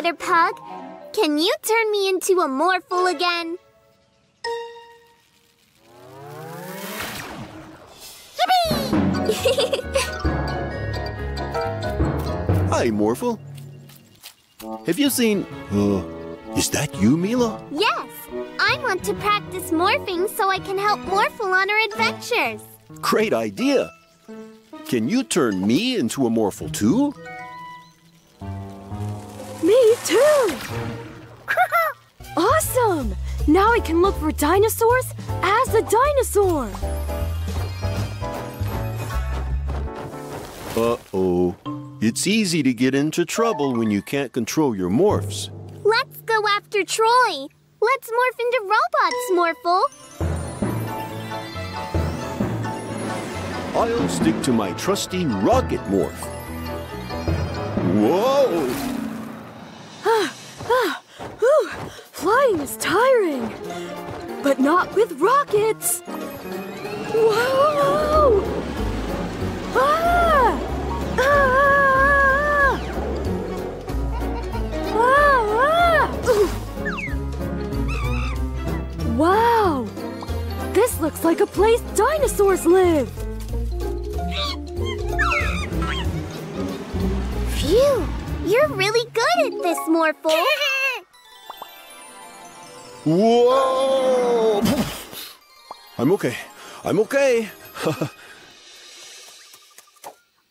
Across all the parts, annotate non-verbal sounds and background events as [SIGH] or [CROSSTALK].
Glitter Pug. Can you turn me into a Morphle again? [LAUGHS] Hi, Morphle. Have you seen... Uh, is that you, Mila? yes. I want to practice morphing so I can help Morphle on her adventures. Great idea. Can you turn me into a Morphle too? Me too! [LAUGHS] awesome! Now I can look for dinosaurs as a dinosaur! Uh-oh. It's easy to get into trouble when you can't control your morphs. Let's go after Troy. Let's morph into robots, Morphle. I'll stick to my trusty rocket morph. Whoa! Whew, flying is tiring, but not with rockets. Whoa! Ah! Ah! Ah! Ah! Wow! This looks like a place dinosaurs live. Phew. You're really good this, Morphle. Whoa! I'm okay. I'm okay. [LAUGHS]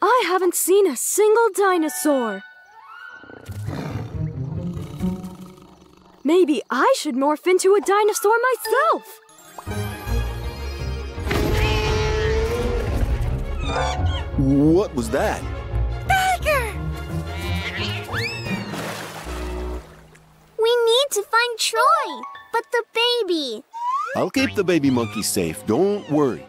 I haven't seen a single dinosaur. Maybe I should morph into a dinosaur myself. What was that? We need to find Troy, but the baby. I'll keep the baby monkey safe. Don't worry.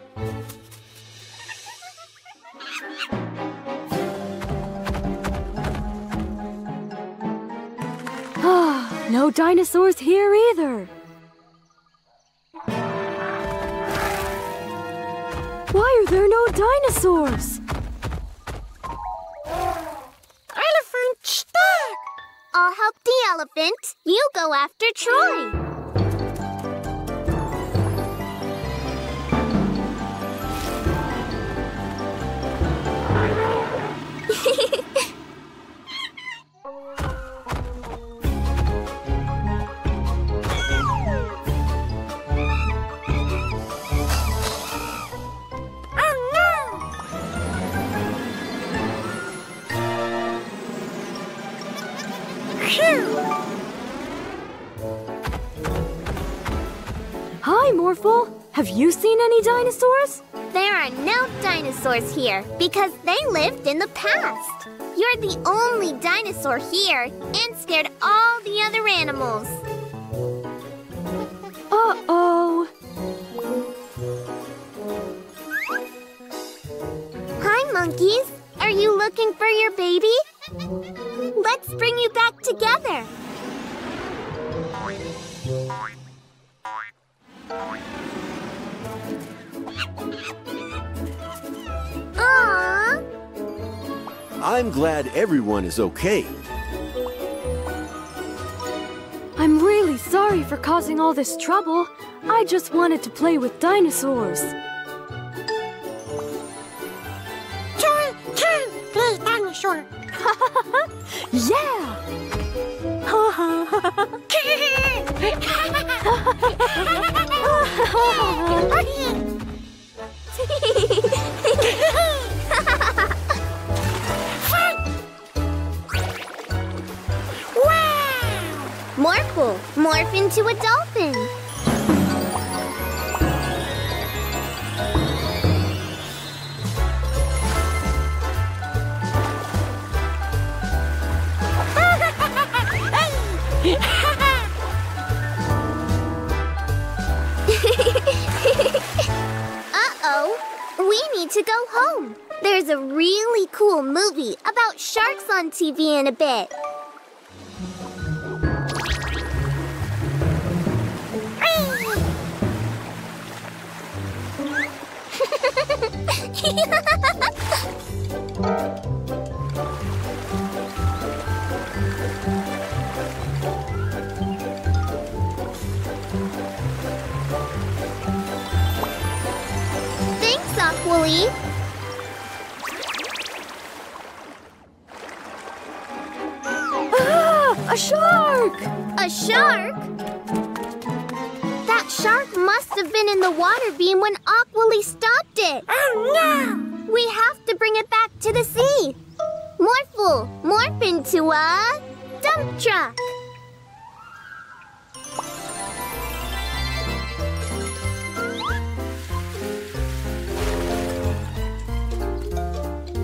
Ah, no dinosaurs here either. Why are there no dinosaurs? I'll help the elephant. You go after Troy. Hi, Morphle. Have you seen any dinosaurs? There are no dinosaurs here because they lived in the past. You're the only dinosaur here and scared all the other animals. Uh-oh. Hi, monkeys. Are you looking for your baby? Let's bring you back together. I'm glad everyone is okay. I'm really sorry for causing all this trouble. I just wanted to play with dinosaurs. TV in a bit. [LAUGHS] Thanks, Aqualee. Water when Aqualy stopped it. Oh no! We have to bring it back to the sea. Morphle, morph into a dump truck.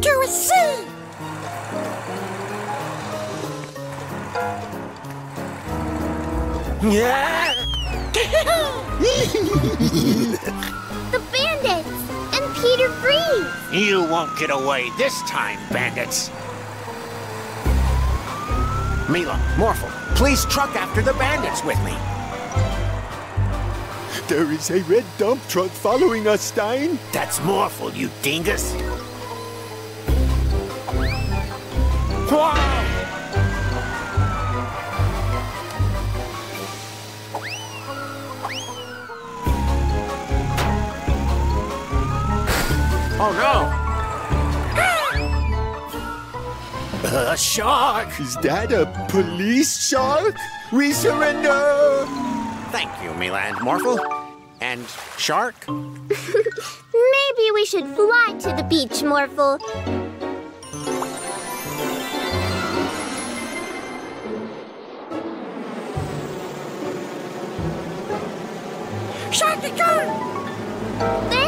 To a sea! The [LAUGHS] You won't get away this time, bandits. Mila, Morphle, please truck after the bandits with me. There is a red dump truck following us, Stein. That's Morphle, you dingus. Whoa! Oh no! A shark! Is that a police shark? We surrender! Thank you, Mila and Morphle. And Shark? [LAUGHS] Maybe we should fly to the beach, Morphle. Sharky There!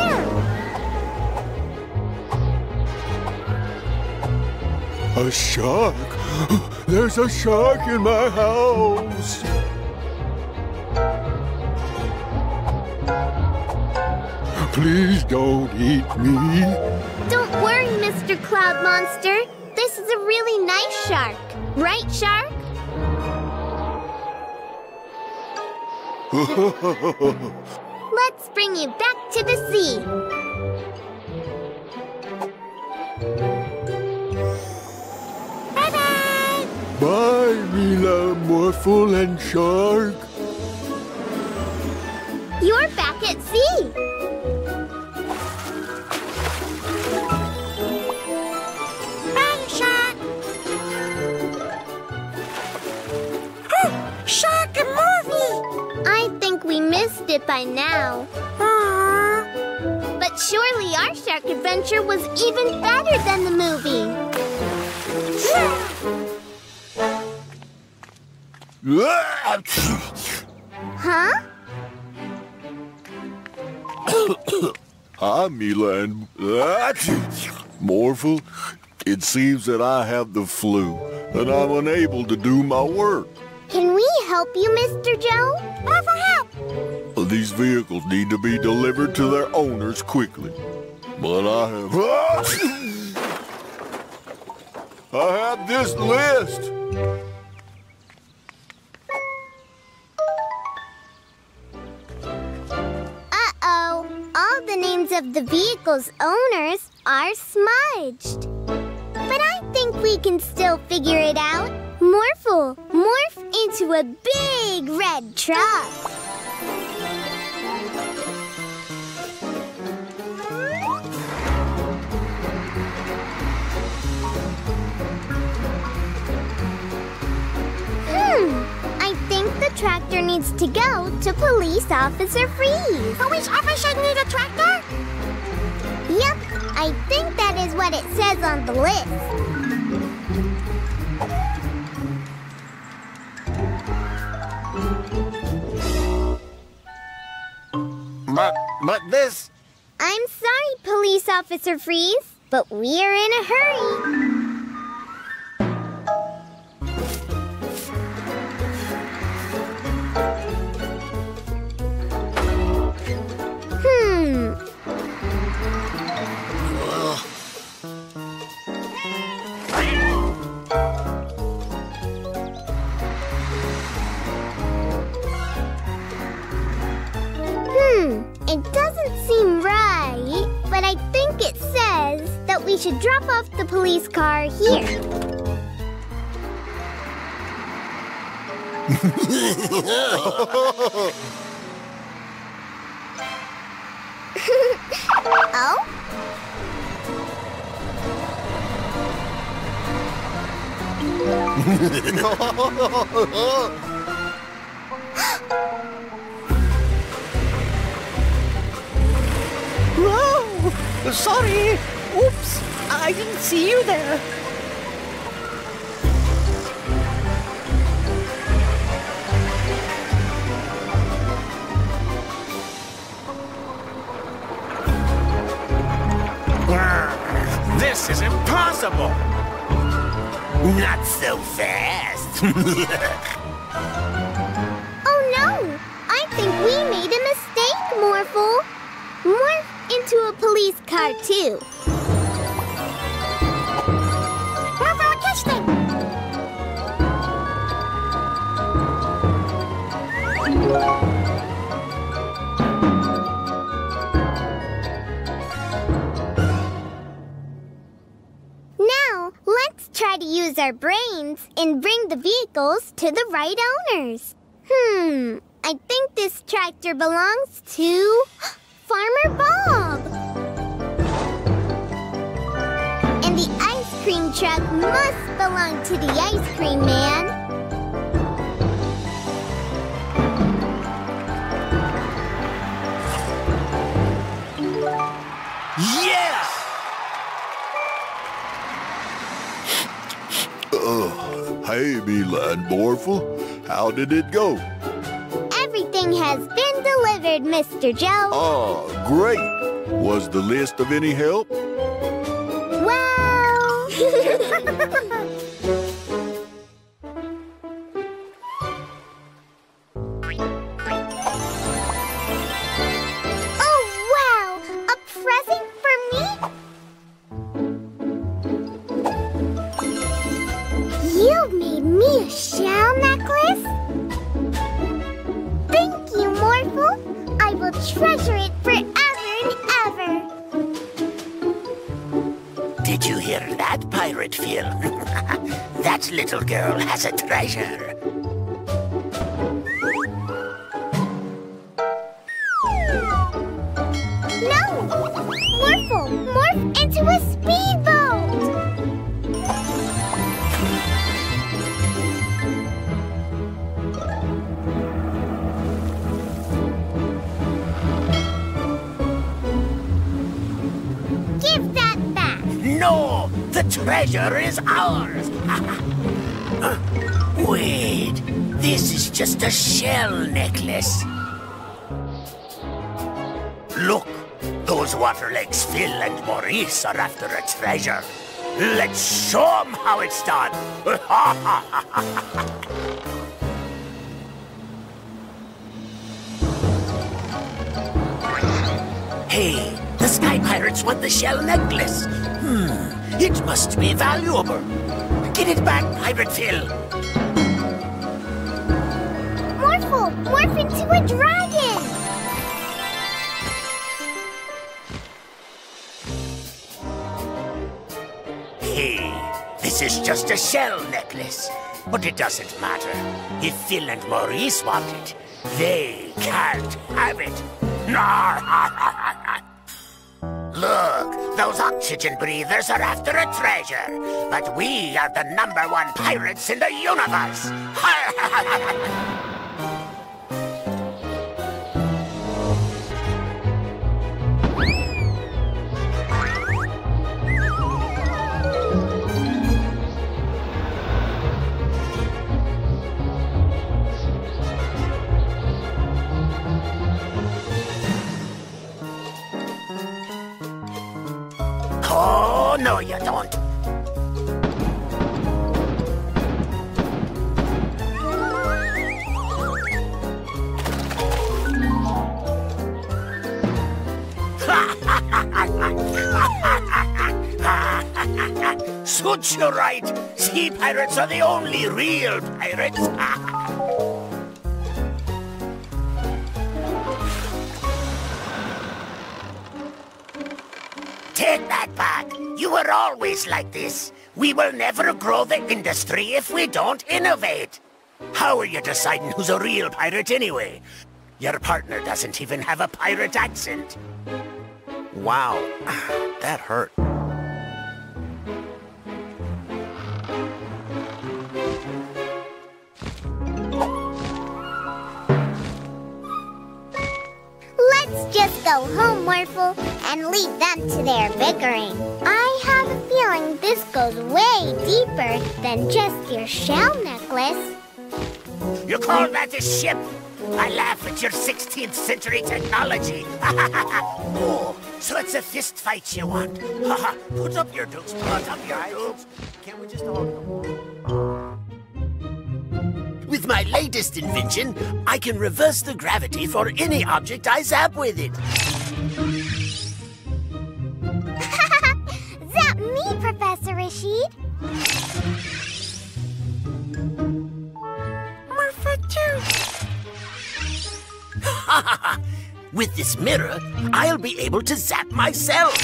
A shark? [GASPS] There's a shark in my house. Please don't eat me. Don't worry, Mr. Cloud Monster. This is a really nice shark. Right, Shark? [LAUGHS] Let's bring you back to the sea. Morphle, and Shark. You're back at sea. Bye, Shark. Shark and Morphle. I think we missed it by now. Uh-huh. But surely our shark adventure was even better than the movie. Huh? Hi, Mila and Morphle. It seems that I have the flu, and I'm unable to do my work. Can we help you, Mr. Joe? Or for help? These vehicles need to be delivered to their owners quickly. But I have... I have this list. Names of the vehicle's owners are smudged. But I think we can still figure it out. Morphle, morph into a big red truck. Hmm. I think the tractor needs to go to Police Officer Freeze. Police Officer need a tractor? I think that is what it says on the list. But, but this... I'm sorry, Police Officer Freeze, but we're in a hurry. should drop off the police car here. [LAUGHS] oh? [LAUGHS] Whoa! Sorry! Oops! I didn't see you there. This is impossible! Not so fast! [LAUGHS] Oh no! I think we made a mistake, Morphle. Morph into a police car, too. Our brains and bring the vehicles to the right owners. Hmm, I think this tractor belongs to [GASPS] Farmer Bob. And the ice cream truck must belong to the ice cream man. Hey, Mila and Morphle. How did it go? Everything has been delivered, Mr. Joe. Ah, great. Was the list of any help? Well. [LAUGHS] little girl has a treasure. Just a shell necklace. Look, those waterlegs Phil and Maurice are after a treasure. Let's show 'em how it's done. [LAUGHS] hey, the Sky Pirates want the shell necklace. Hmm, it must be valuable. Get it back, Pirate Phil. Morph into a dragon! Hey, this is just a shell necklace. But it doesn't matter. If Phil and Maurice want it, they can't have it. [LAUGHS] Look, those oxygen breathers are after a treasure. But we are the number one pirates in the universe. [LAUGHS] Suits you right. Sea pirates are the only real pirates. [LAUGHS] Take that back. You were always like this. We will never grow the industry if we don't innovate. How are you deciding who's a real pirate anyway? Your partner doesn't even have a pirate accent. Wow, [SIGHS] that hurt. Go home, Morphle, and leave them to their bickering. I have a feeling this goes way deeper than just your shell necklace. You call that a ship? I laugh at your 16th century technology. [LAUGHS] oh, so it's a fist fight you want. [LAUGHS] Put up your dukes, put up your dukes. Can't we just all come With my latest invention, I can reverse the gravity for any object I zap with it. [LAUGHS] Zap me, Professor Rashid. [LAUGHS] With this mirror, I'll be able to zap myself.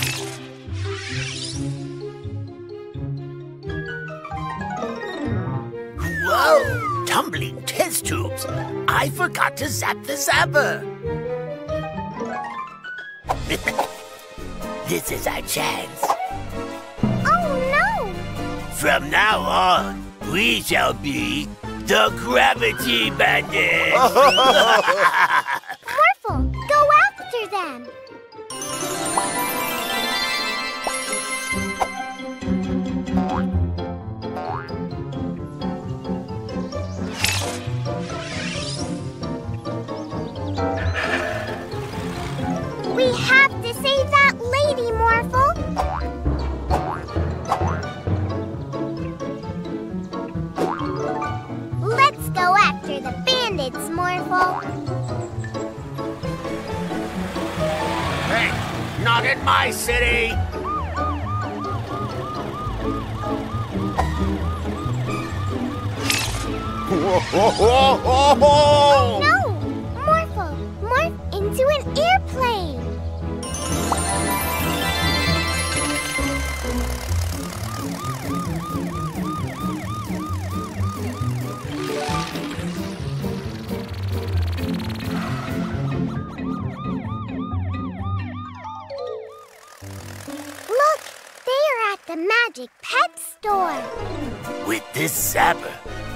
Whoa! Tumbling test tubes. I forgot to zap the zapper. [LAUGHS] this is our chance. Oh no! From now on, we shall be the Gravity Bandits. [LAUGHS] my city. No! Morphle,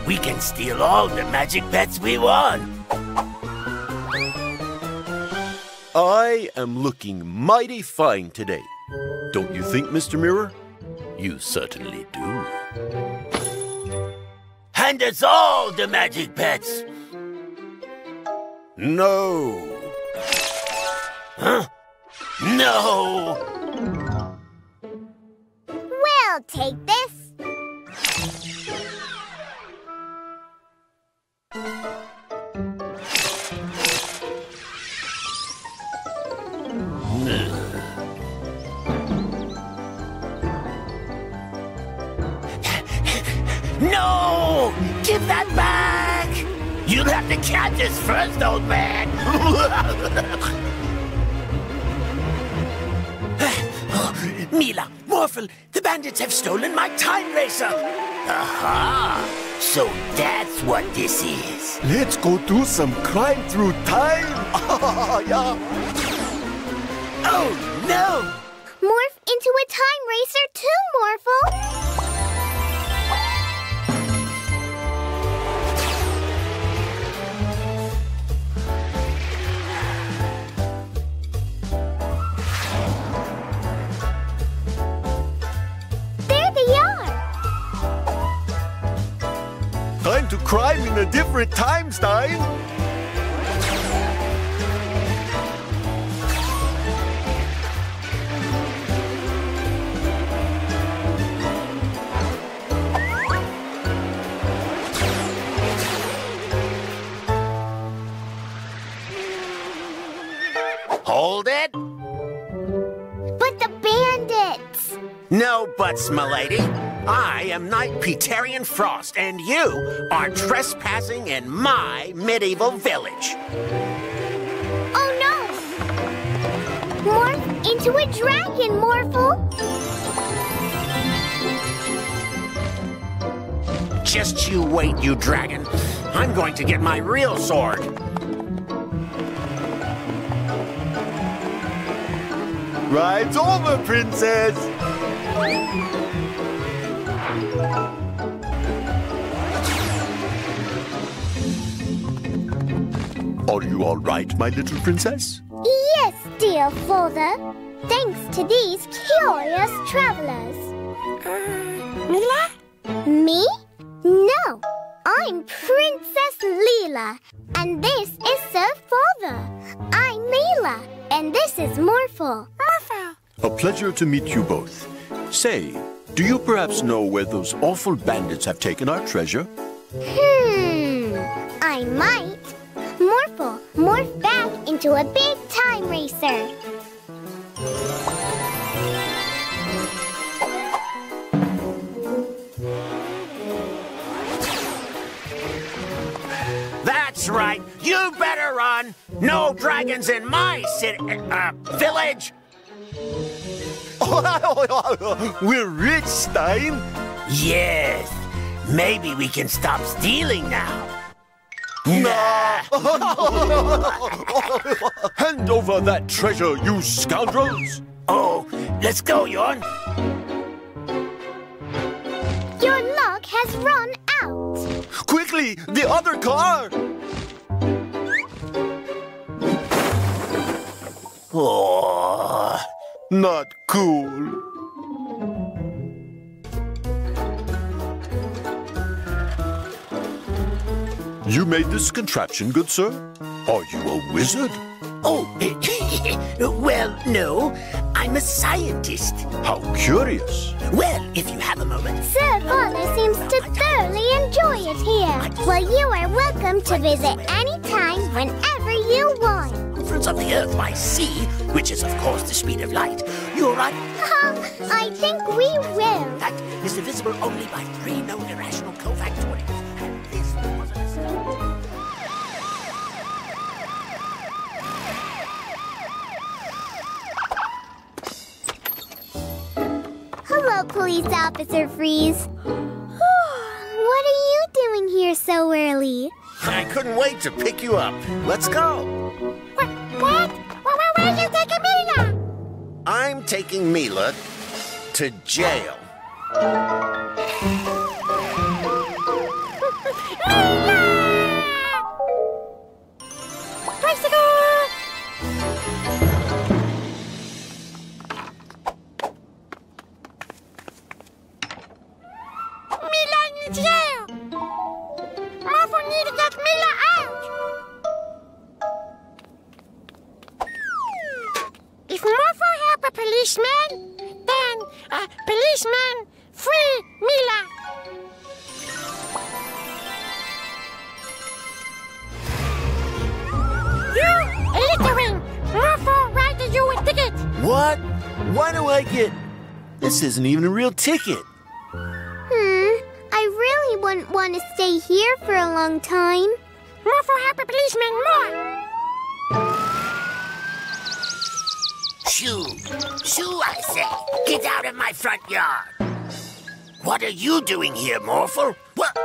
we can steal all the magic pets we want. I am looking mighty fine today. Don't you think, Mr. Mirror? You certainly do. Hand us all the magic pets. No. Huh? No! We'll take this. No! Give that back! You'll have to catch us first, old man! [LAUGHS] Mila, Morphle, the bandits have stolen my time racer! Aha! So that's what this is. Let's go do some crime through time. yeah. [LAUGHS] Oh, no! Morph into a time racer too, Morphle. Crime in a different time, Stein. Hold it! But the bandits. No buts, milady. I am Knight Peterian Frost, and you are trespassing in my medieval village. Oh no! Morph into a dragon, Morphle. Just you wait, you dragon. I'm going to get my real sword. Ride's over, princess. Are you all right, my little princess? Yes, dear Father. Thanks to these curious travelers. Mila? Me? No. I'm Princess Leela, and this is Sir Father. I'm Mila, and this is Morphle. Morphle. A pleasure to meet you both. Say, do you perhaps know where those awful bandits have taken our treasure? Hmm, I might. Morphle, morph back into a big time racer. That's right. You better run. No dragons in my city, uh, village. [LAUGHS] We're rich, Stein. Yes. Maybe we can stop stealing now. [LAUGHS] Hand over that treasure, you scoundrels! Oh, let's go, Yorn. Your luck has run out. Quickly, the other car! Oh, Not cool. You made this contraption, good sir? Are you a wizard? oh. [LAUGHS] well, no. I'm a scientist. How curious. Well, if you have a moment. Sir Father seems to thoroughly enjoy it here. Well, you are welcome to visit anytime, whenever you want. Movements of the Earth by sea, which is, of course, the speed of light. You're right. Um, I think we will. That is divisible only by three known irrational cofactorials. Hello, Police Officer Freeze. [SIGHS] what are you doing here so early? I couldn't wait to pick you up. Let's go. What? What? Where, where, where are you taking Mila? I'm taking Mila to jail. This isn't even a real ticket. Hmm, I really wouldn't want to stay here for a long time. Morphle help a policeman more! Shoo! Shoo, I say! Get out of my front yard! What are you doing here, Morphle? What?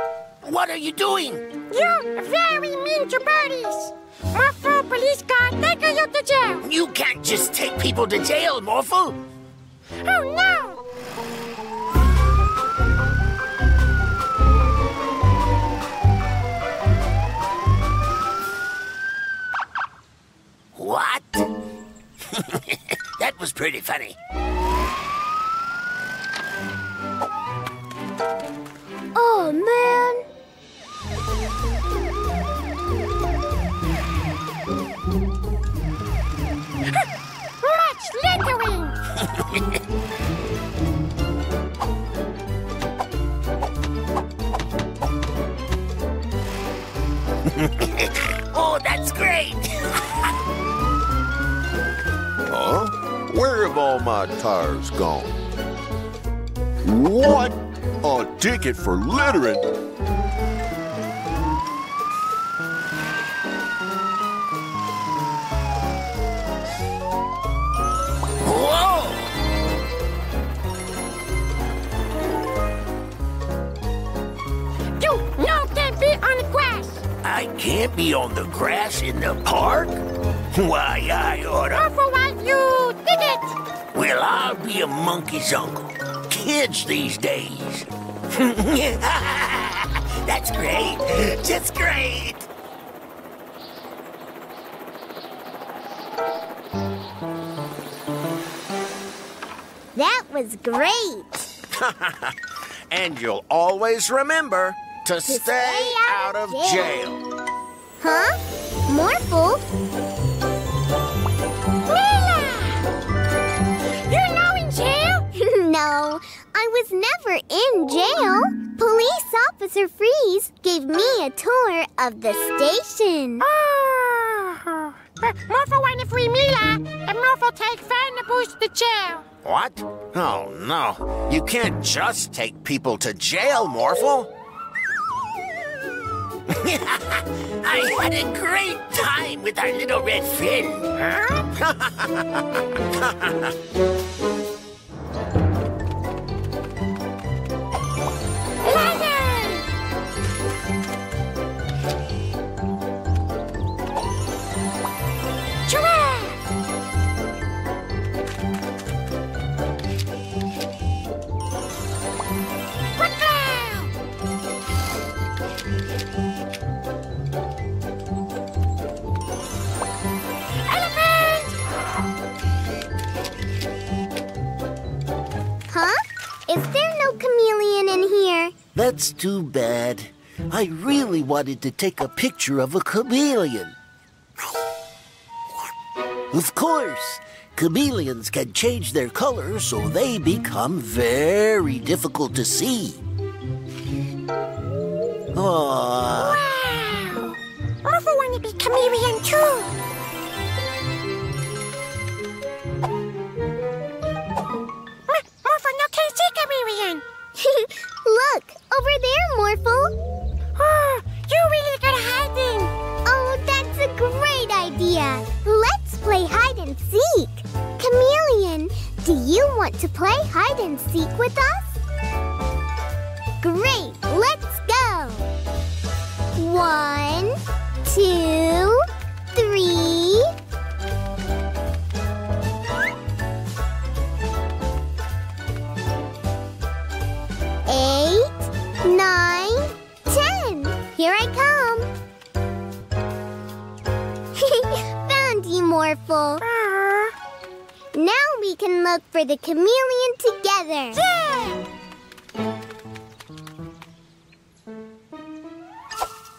What are you doing? You're very mean to birdies! Morphle police car take you to jail! You can't just take people to jail, Morphle! Oh no! Pretty funny. Oh, man. [LAUGHS] Much littering! [LAUGHS] my tires gone? What? A ticket for littering? Whoa! You no can be on the grass! I can't be on the grass in the park? Why, I oughta. A monkey's uncle. Kids these days. [LAUGHS] That's great. Just great. That was great. [LAUGHS] and you'll always remember to, to stay, stay, out, out of jail. jail. Huh? food never in jail. Police Officer Freeze gave me a tour of the station. Ah, oh. But Morphle want to free Mila, eh? and Morphle take Vanderboos to jail. What? Oh, no. You can't just take people to jail, Morphle. [LAUGHS] I had a great time with our little red friend. Lion! [LAUGHS] too bad. I really wanted to take a picture of a chameleon. Of course, chameleons can change their color so they become very difficult to see. Aww. Wow! Morphle want to be chameleon too. M- Morphle no can see chameleon. [LAUGHS] Look, over there, Morphle. Oh, you really good at hiding. Oh, that's a great idea. Let's play hide and seek. Chameleon, do you want to play hide and seek with us? Great, let's go. One, two, three. Here I come. [LAUGHS] Found you, Morphle. Now we can look for the chameleon together. yeah.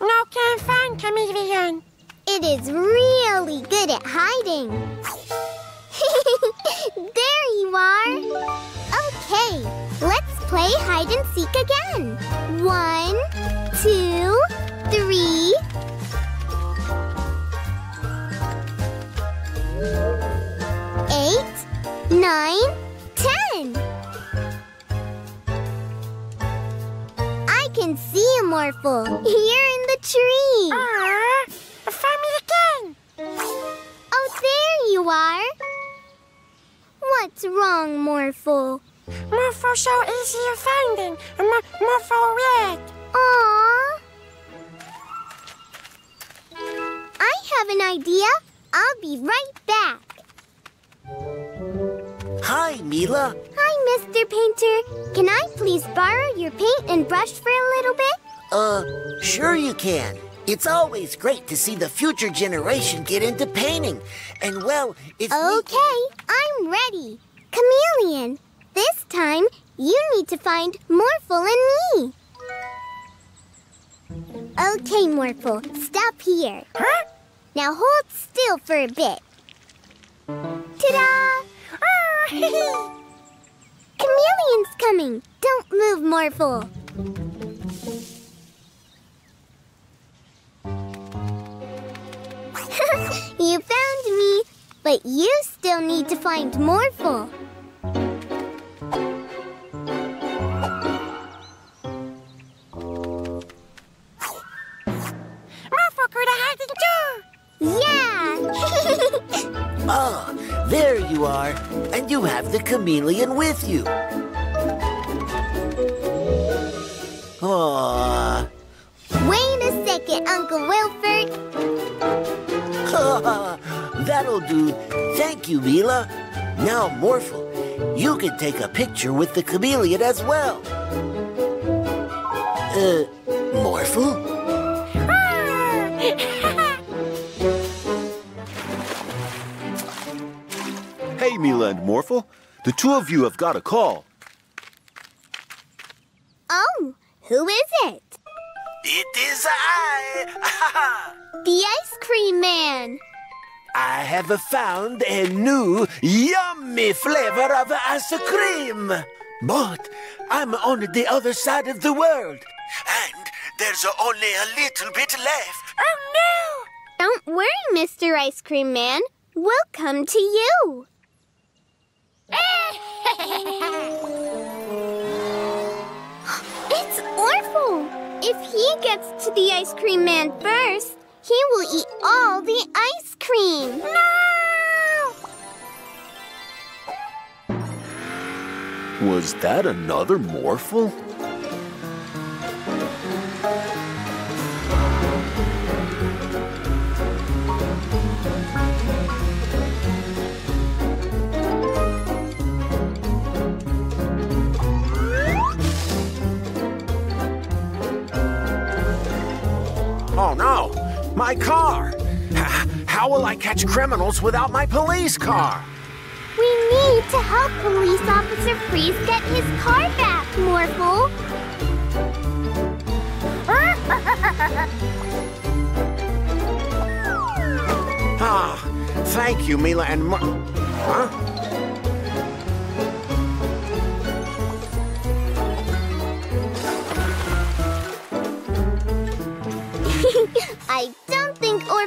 No can find chameleon. It is really good at hiding. [LAUGHS] there you are. Okay, let's play hide and seek again. One, a Morphle here in the tree. Uh, find me again. Oh, there you are. What's wrong, Morphle? Morphle so easy of finding. M- Morphle red. Aww. I have an idea. I'll be right back. Hi, Mila. Hi, Mr. Painter. Can I please borrow your paint and brush for a little bit? Uh, sure you can. It's always great to see the future generation get into painting. And well, if we- Okay, I'm ready. Chameleon, this time you need to find Morphle and me. Okay, Morphle, stop here. Huh? Now hold still for a bit. Ta-da! Ah, [LAUGHS] Chameleon's coming. Don't move, Morphle. You found me, but you still need to find Morphle. Morphle good at hiding too. Yeah! [LAUGHS] Ah, there you are. And you have the chameleon with you. Aww. Wait a second, Uncle Wilford. That'll do. Thank you, Mila. Now, Morphle, you can take a picture with the chameleon as well. Uh, Morphle? [LAUGHS] Hey, Mila and Morphle. The two of you have got a call. Oh, who is it? It is I. [LAUGHS] The ice cream man. I have found a new yummy flavor of ice cream. But I'm on the other side of the world. And there's only a little bit left. Oh no! Don't worry, Mr. Ice Cream Man. We'll come to you. [LAUGHS] It's Orphle. If he gets to the ice cream man first, he will eat all the ice cream. No! Was that another Morphle? Oh no, my car. How will I catch criminals without my police car? We need to help Police Officer Freeze get his car back, Morphle. Ah, thank you, Mila and Mar- Huh?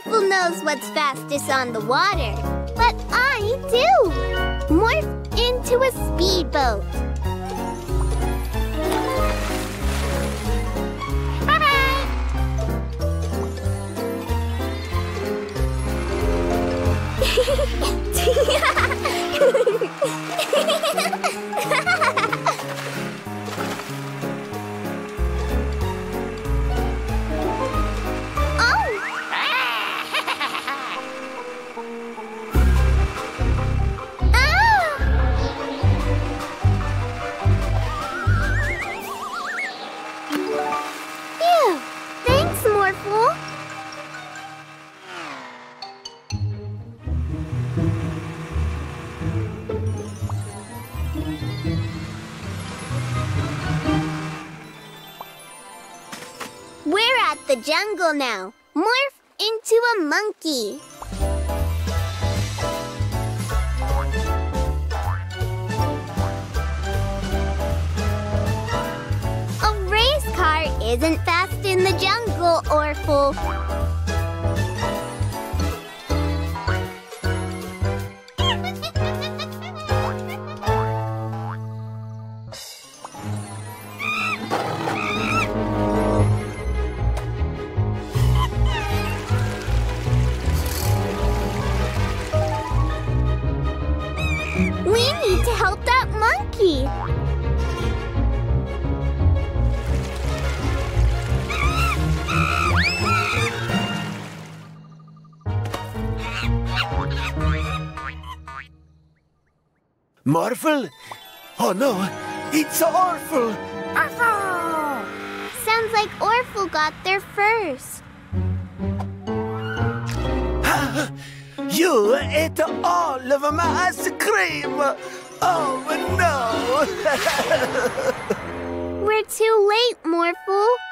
Don't think Orphle knows what's fastest on the water, but I do. Morph into a speedboat. Oh! [LAUGHS] A race car isn't fast in the jungle, Orphle. Morphle? Oh no, it's Orphle. Sounds like Orphle got there first. [LAUGHS] You ate all of my ice cream. Oh no. [LAUGHS] We're too late, Morphle.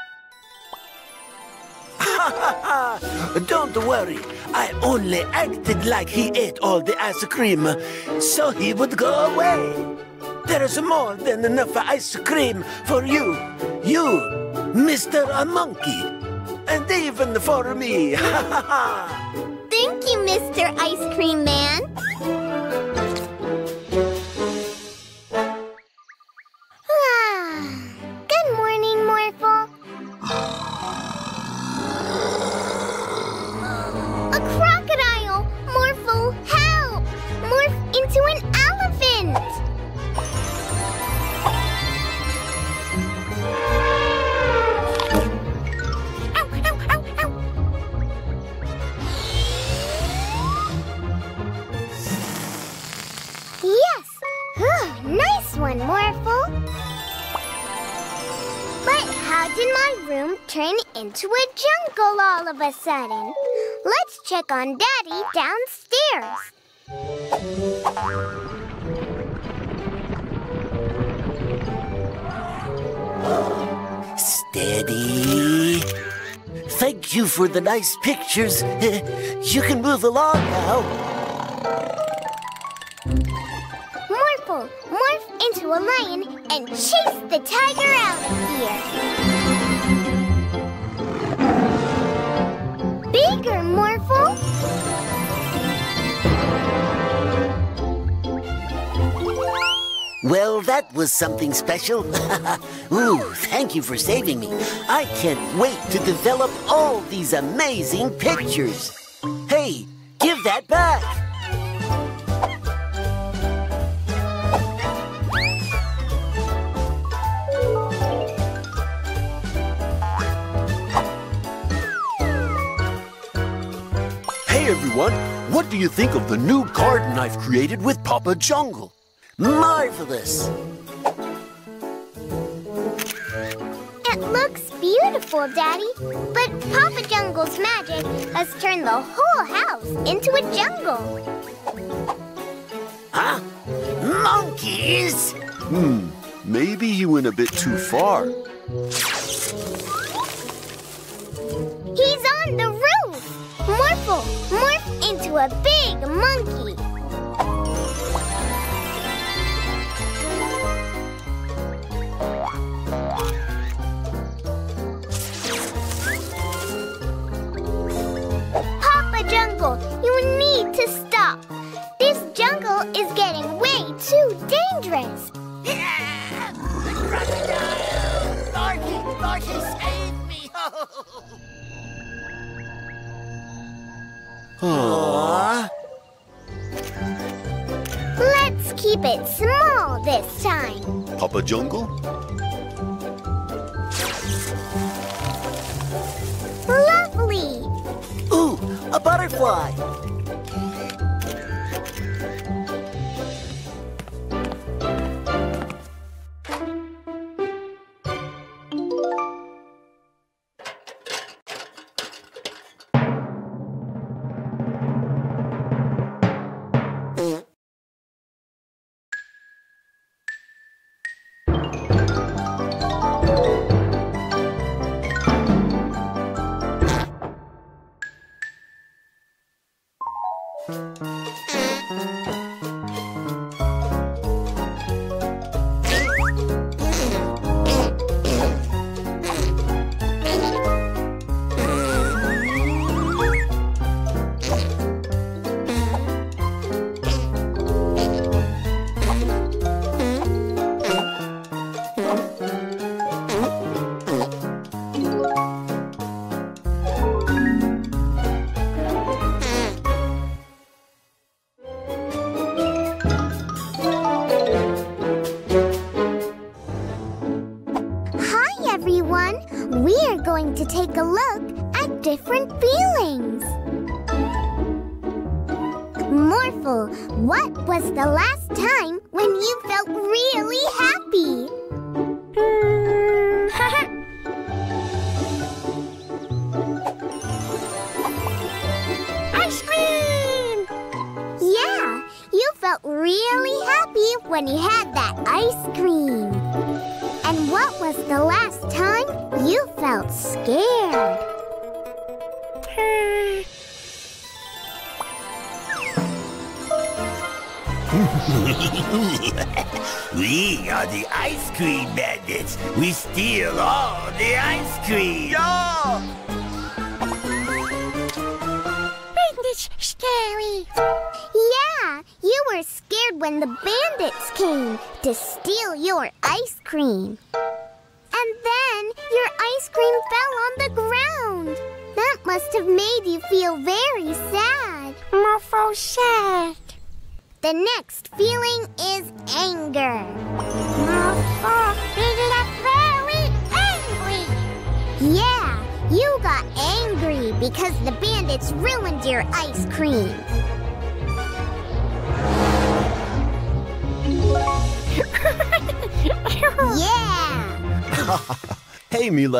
[LAUGHS] Don't worry. I only acted like he ate all the ice cream so he would go away. There is more than enough ice cream for you. You, Mr. Monkey. And even for me. [LAUGHS] Thank you, Mr. Ice Cream Man. To a jungle all of a sudden. Let's check on Daddy downstairs. Steady. Thank you for the nice pictures. [LAUGHS] You can move along now. Morphle, morph into a lion and chase the tiger out of here. Well, that was something special. [LAUGHS] Ooh, thank you for saving me. I can't wait to develop all these amazing pictures. Hey, give that back. Hey everyone, what do you think of the new garden I've created with Papa Jungle? Marvelous. It looks beautiful, Daddy. But Papa Jungle's magic has turned the whole house into a jungle. Huh? Monkeys? Hmm, maybe he went a bit too far. He's on the roof! Morphle, morph into a big monkey. Papa Jungle, you need to stop. This jungle is getting way too dangerous. Yeah! Larky, Larky, save me! Aww. Let's keep it small this time. Papa Jungle? Lovely! Ooh, a butterfly.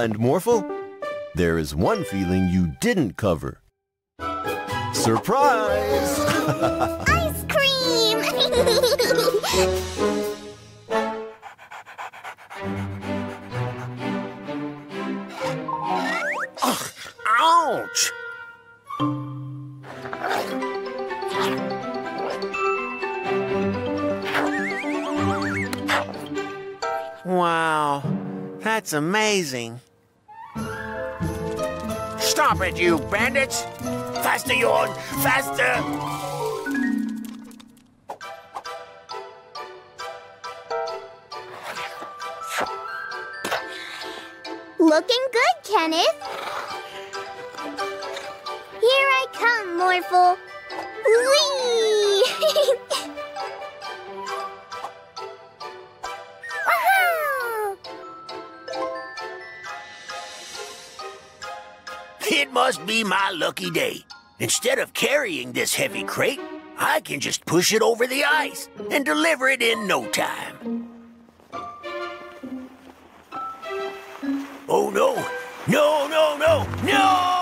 Hey, Mila and Morphle. There is one feeling you didn't cover. Surprise! [LAUGHS] Ice cream! Ouch! Wow, that's amazing. Stop it, you bandits! Faster, Yorn! Faster! Looking good, Kenneth. Here I come, Morphle. Whee! Must be my lucky day. Instead of carrying this heavy crate, I can just push it over the ice and deliver it in no time. Oh no! No, no, no, no!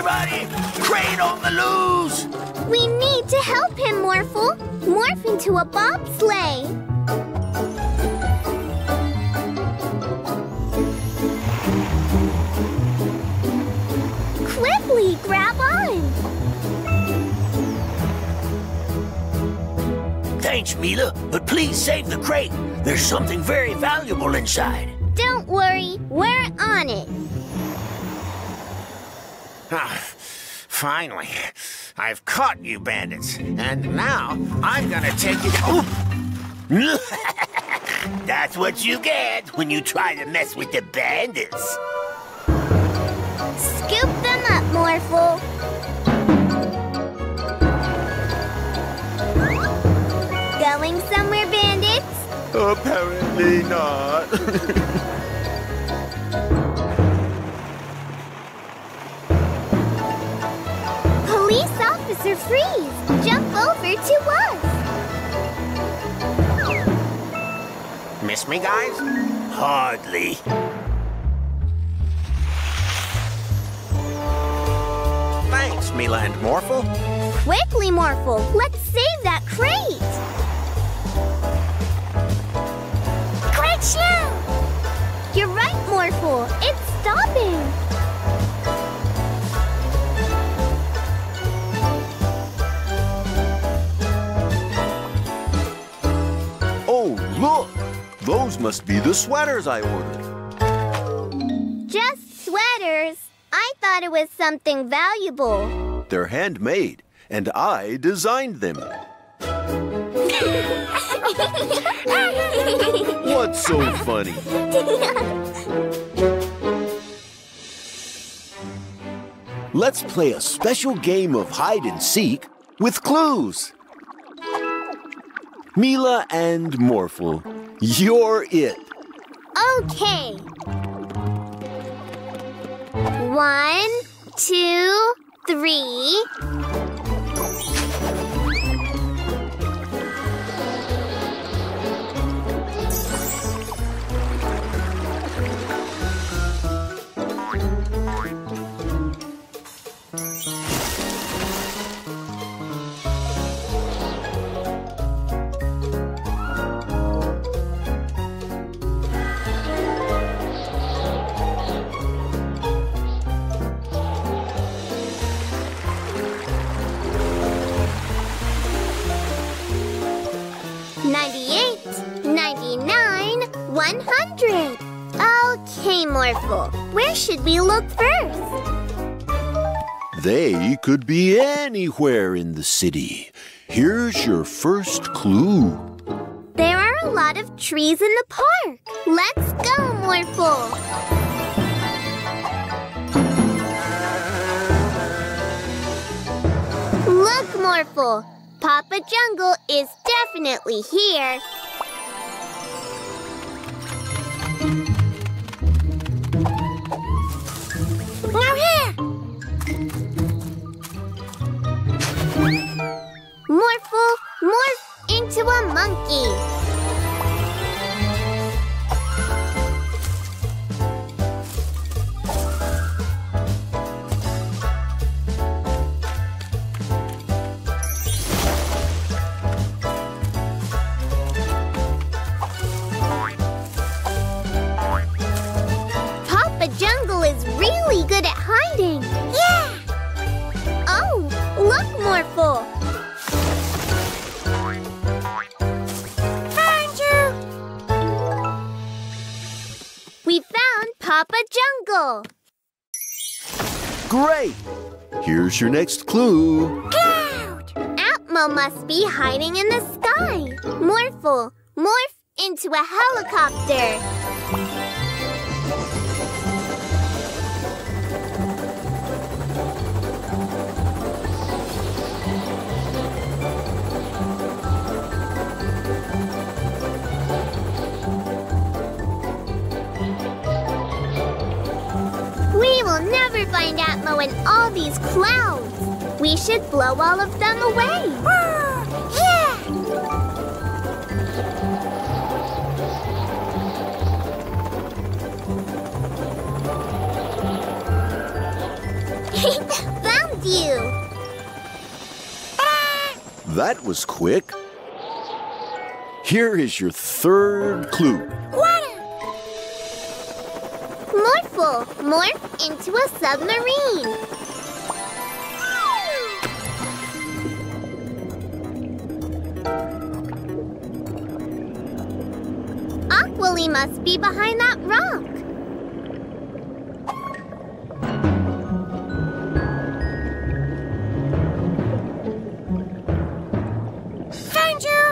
Everybody! Crane on the loose! We need to help him, Morphle. Morph into a bobsleigh. Quickly, grab on. Thanks, Mila, but please save the crate. There's something very valuable inside. Don't worry, we're on it. Ah, finally, I've caught you bandits, and now I'm gonna take you. Oh, [LAUGHS] That's what you get when you try to mess with the bandits. Scoop them up, Morphle. Going somewhere, bandits? Apparently not. [LAUGHS] officer Freeze, jump over to us. miss me, guys? Hardly. Thanks, Mila and Morphle. Quickly, Morphle, let's save that crate. Crate slow. You're right, Morphle. It's stopping. Look! Those must be the sweaters I ordered. Just sweaters. I thought it was something valuable. They're handmade, and I designed them. What's so funny? Let's play a special game of hide and seek with clues. Mila and Morphle, you're it. Okay. One, two, three. Where should we look first? They could be anywhere in the city. Here's your first clue. There are a lot of trees in the park. Let's go, Morphle. Look, Morphle. Papa Jungle is definitely here. colorful morph into a monkey. Here's your next clue. Cloud! Atmo must be hiding in the sky. Morphle, morph into a helicopter. We never find Atmo in all these clouds. We should blow all of them away. [GASPS] Yeah! [LAUGHS] Found you! That was quick. Here is your third clue. Morph into a submarine. Aquily must be behind that rock. Found you!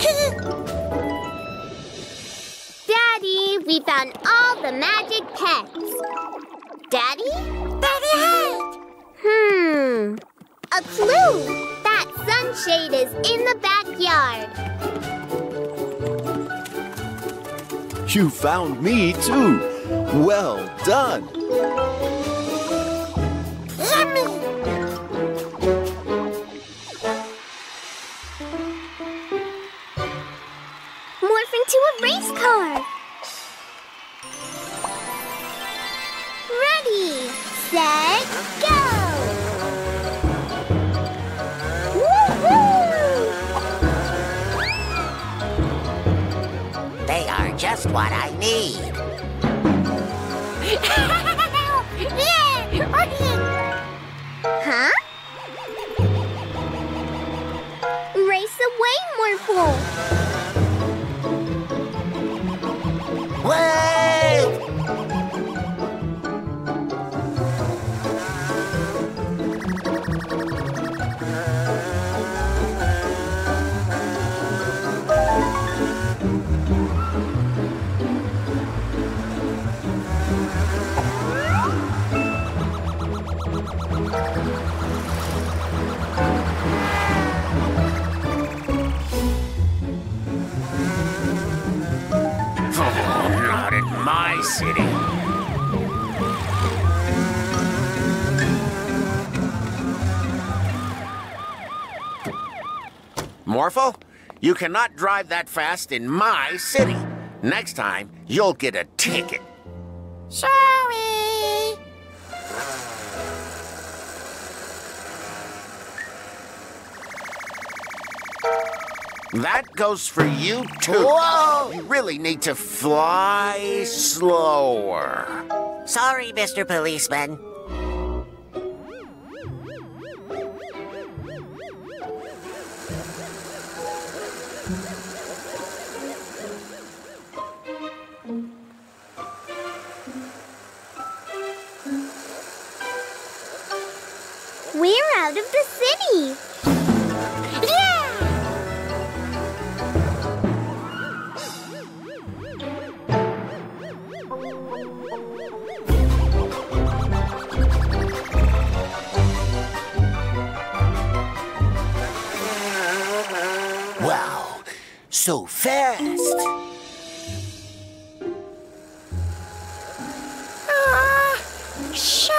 [LAUGHS] Daddy, we found all the magic pets. Daddy? Daddy Head! Hmm. A clue! That sunshade is in the backyard. You found me too. Well done. Yummy! Morph into a race car. What I need. My city. Morphle, you cannot drive that fast in my city. Next time, you'll get a ticket. Sorry! That goes for you too. Whoa! You really need to fly slower. Sorry, Mr. Policeman. We're out of the city. So fast. Ah, so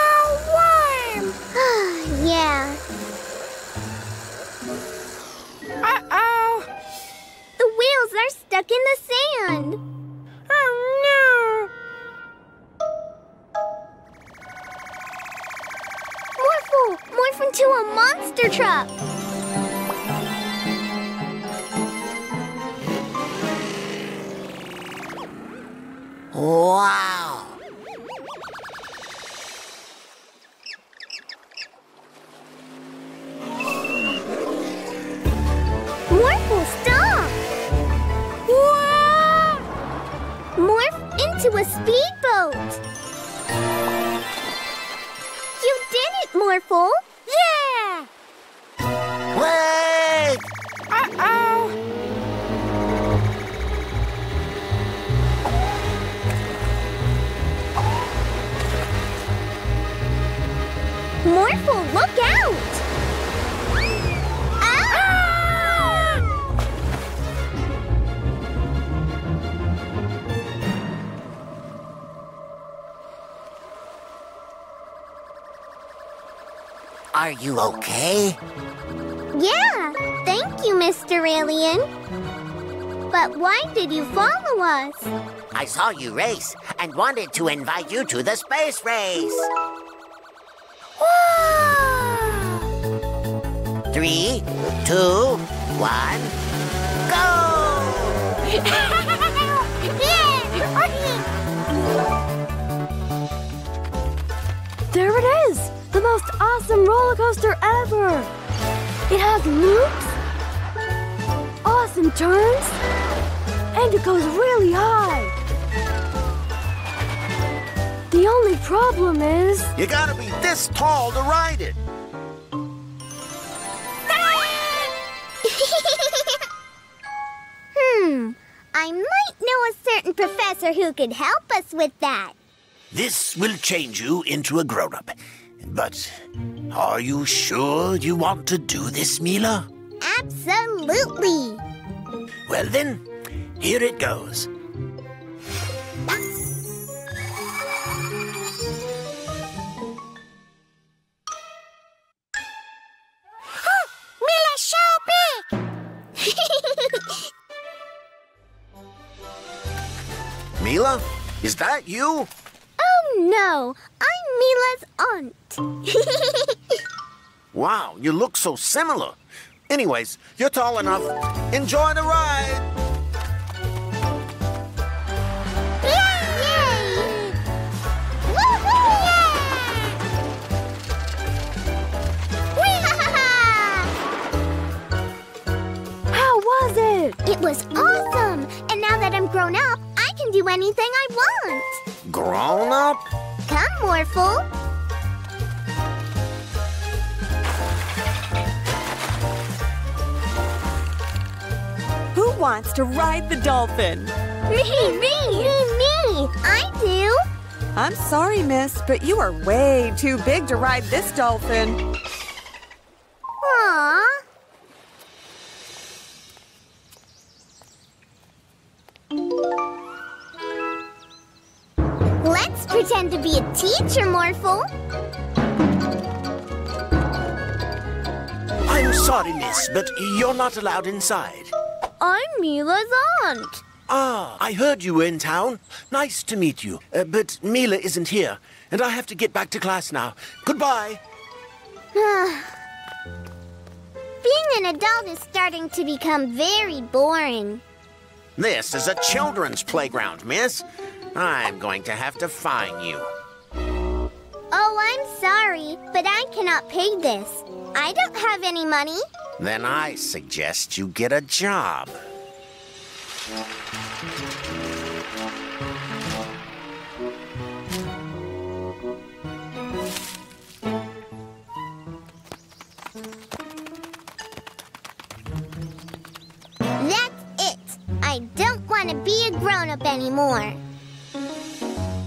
warm! yeah. Uh-oh! The wheels are stuck in the sand. Oh Morphle! Morph into a monster truck! Wow. Morphle, stop! Whoa! Morph into a speedboat! You did it, Morphle! Are you okay? Yeah, thank you, Mr. Alien. But why did you follow us? I saw you race and wanted to invite you to the space race. Three, two, one, go! [LAUGHS] awesome roller coaster ever! It has loops, awesome turns, and it goes really high. The only problem is You gotta be this tall to ride it. [LAUGHS] hmm, I might know a certain professor who could help us with that. This will change you into a grown up. But are you sure you want to do this, Mila? Absolutely. Well, then, here it goes. Mila so big! Mila, is that you? oh no, Mila's aunt. [LAUGHS] Wow, you look so similar. Anyways, you're tall enough. Enjoy the ride. How was it? It was awesome! And now that I'm grown up, I can do anything I want. Grown up? Come, Morphle. Who wants to ride the dolphin? Me, me, me, me. I do. I'm sorry, miss, but you are way too big to ride this dolphin. Let's pretend to be a teacher, Morphle. I'm sorry, miss, but you're not allowed inside. I'm Mila's aunt. Ah, I heard you were in town. Nice to meet you. Uh, but Mila isn't here, and I have to get back to class now. Goodbye. [SIGHS] Being an adult is starting to become very boring. This is a children's playground, miss. I'm going to have to fine you. Oh, I'm sorry, but I cannot pay this. I don't have any money. Then I suggest you get a job. That's it. I don't want to be a grown-up anymore.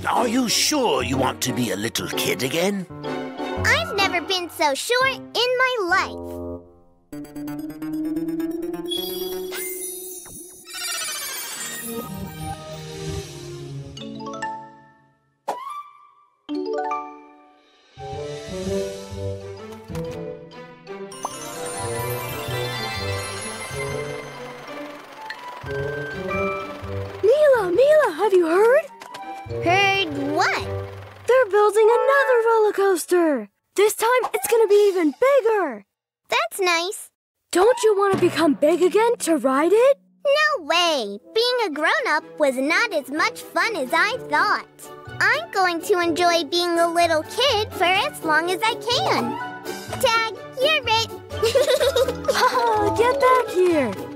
Are you sure you want to be a little kid again? I've never been so sure in my life. This time it's gonna be even bigger. That's nice. Don't you want to become big again to ride it? No way! Being a grown up was not as much fun as I thought. I'm going to enjoy being a little kid for as long as I can. Tag, you're it. [LAUGHS] [LAUGHS] Haha, get back here.